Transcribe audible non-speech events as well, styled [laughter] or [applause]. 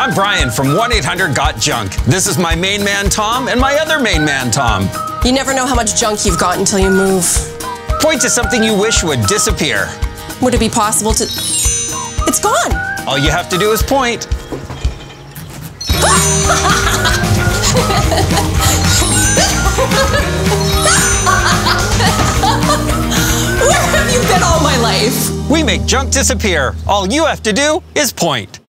I'm Brian from 1 800 Got Junk. This is my main man Tom and my other main man Tom. You never know how much junk you've got until you move. Point to something you wish would disappear. Would it be possible to. It's gone! All you have to do is point. [laughs] Where have you been all my life? We make junk disappear. All you have to do is point.